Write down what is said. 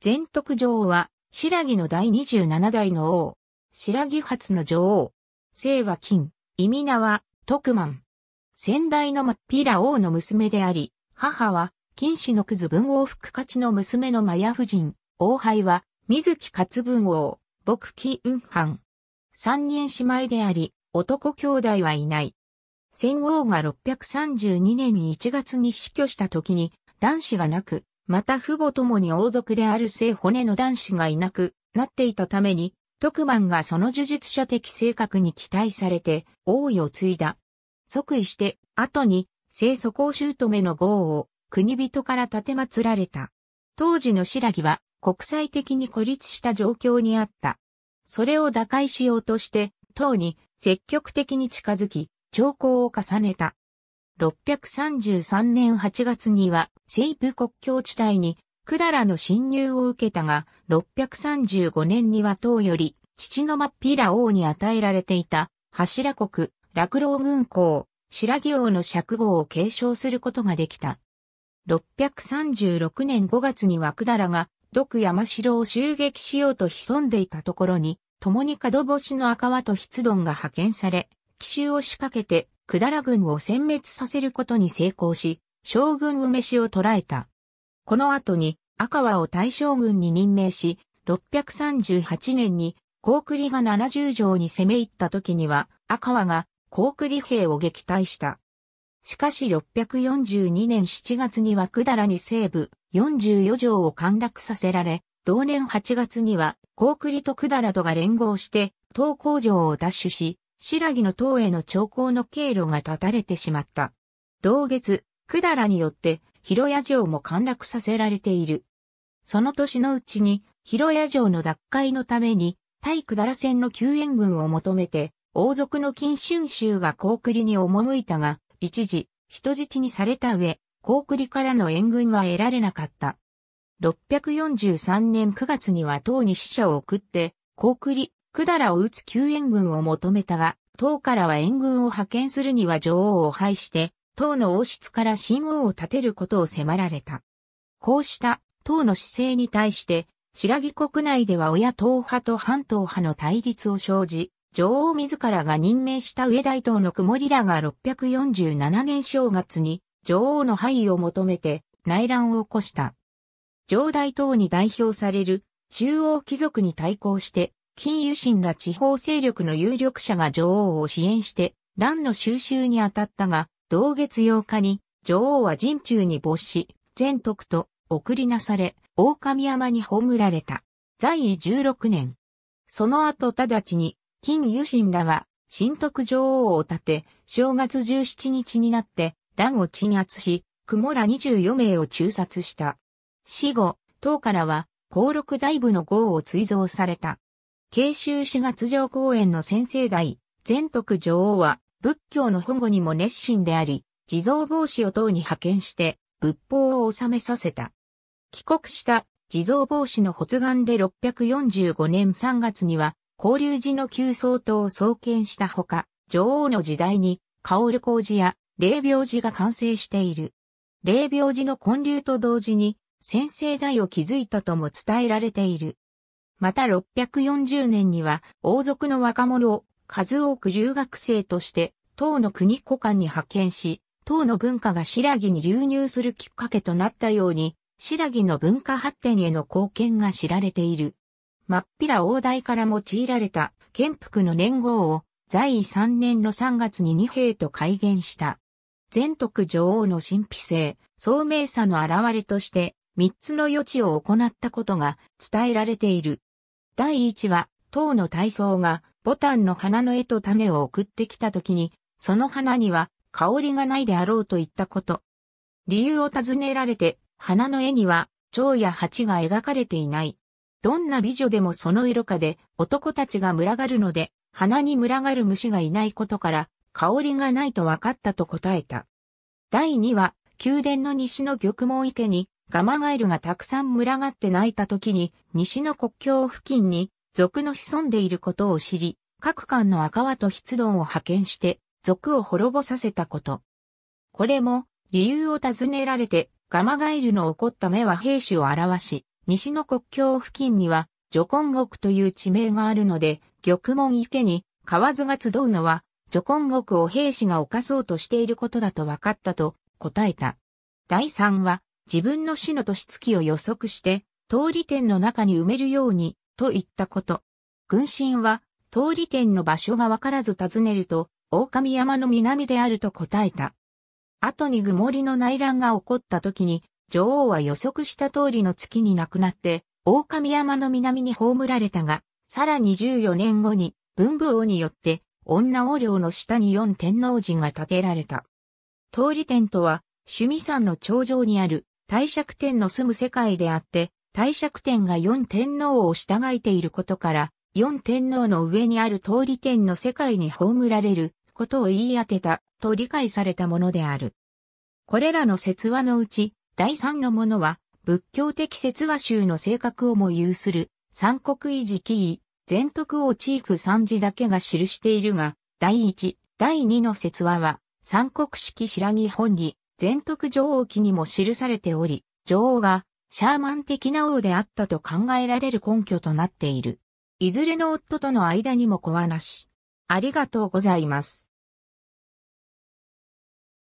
全徳女王は、白木の第27代の王。白木発の女王。姓は金、意味名は、徳満。先代の真っ平王の娘であり、母は、金氏のクズ文王福勝の娘のマヤ夫人。王妃は、水木勝文王、牧木雲藩。三人姉妹であり、男兄弟はいない。戦王が632年1月に死去した時に、男子がなく、また父母ともに王族である聖骨の男子がいなくなっていたために、特番がその呪術者的性格に期待されて王位を継いだ。即位して、後に、聖祖公姑の号を国人から立て祀られた。当時の白木は国際的に孤立した状況にあった。それを打開しようとして、党に積極的に近づき、兆候を重ねた。633年8月には西部国境地帯に百済の侵入を受けたが、635年には党より父の真っ平王に与えられていた柱国、落老軍港、白木王の尺号を継承することができた。636年5月には百済が毒山城を襲撃しようと潜んでいたところに、共に角星の赤輪と筆丼が派遣され、奇襲を仕掛けて、百済軍を殲滅させることに成功し、将軍梅氏を捕らえた。この後に赤輪を大将軍に任命し、638年に高栗が70条に攻め入った時には赤輪が高栗兵を撃退した。しかし642年7月には百済に西部44条を陥落させられ、同年8月には高栗と百済とが連合して東工場を奪取し、白木の塔への長江の経路が断たれてしまった。同月、百済によって広谷城も陥落させられている。その年のうちに、広谷城の奪回のために、対百済戦の救援軍を求めて、王族の金春州が高栗に赴いたが、一時、人質にされた上、高栗からの援軍は得られなかった。643年9月には唐に死者を送って、高栗、百済を撃つ救援軍を求めたが、唐からは援軍を派遣するには女王を廃して、党の王室から新王を立てることを迫られた。こうした党の姿勢に対して、白木国内では親党派と反党派の対立を生じ、女王自らが任命した上大統の曇りらが647年正月に女王の廃位を求めて内乱を起こした。上大統に代表される中央貴族に対抗して、金油神ら地方勢力の有力者が女王を支援して乱の収集に当たったが、同月8日に女王は陣中に没し、全徳と送りなされ、狼山に葬られた。在位16年。その後直ちに、金油神らは、新徳女王を立て、正月17日になって、乱を鎮圧し、雲ら24名を中殺した。死後、唐からは、高禄大部の号を追贈された。慶州市月城公園の先生代、全徳女王は、仏教の保護にも熱心であり、地蔵帽子を党に派遣して仏法を収めさせた。帰国した地蔵帽子の発願で645年3月には、交流寺の旧総統を創建したほか、女王の時代に、薫工事や霊廟寺が完成している。霊廟寺の建立と同時に、先生代を築いたとも伝えられている。また640年には、王族の若者を数多く留学生として唐の国古館に派遣し、唐の文化が白木に流入するきっかけとなったように、白木の文化発展への貢献が知られている。真っ平大台から用いられた建福の年号を在位3年の3月に二兵と改元した。全徳女王の神秘性、聡明さの現れとして三つの余地を行ったことが伝えられている。第一は、唐の体操がボタンの花の絵と種を送ってきたときに、その花には香りがないであろうといったこと。理由を尋ねられて、花の絵には蝶や蜂が描かれていない。どんな美女でもその色化で男たちが群がるので、花に群がる虫がいないことから、香りがないと分かったと答えた。第2は、宮殿の西の玉毛池にガマガエルがたくさん群がって鳴いた時に、西の国境付近に族の潜んでいることを知り、各艦の赤輪と筆丼を派遣して、族を滅ぼさせたこと。これも、理由を尋ねられて、ガマガエルの起こった目は兵士を表し、西の国境付近には、ジョコン国という地名があるので、玉門池に河津が集うのは、ジョコン国を兵士が犯そうとしていることだと分かったと答えた。第3は、自分の死の年月を予測して、通り店の中に埋めるように、と言ったこと。軍神は、通り店の場所が分からず尋ねると、狼山の南であると答えた。後に曇りの内乱が起こった時に、女王は予測した通りの月に亡くなって、狼山の南に葬られたが、さらに14年後に、文武王によって、女王領の下に四天王寺が建てられた。通り天とは、趣味山の頂上にある、大釈天の住む世界であって、大釈天が四天王を従えていることから、四天王の上にある通り天の世界に葬られることを言い当てたと理解されたものである。これらの説話のうち、第三のものは、仏教的説話集の性格をも有する、三国維持記位、全徳王チーフ三字だけが記しているが、第一、第二の説話は、三国式白木本義、全徳女王記にも記されており、女王がシャーマン的な王であったと考えられる根拠となっている。いずれの夫との間にも子はなし。ありがとうございます。